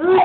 Ooh.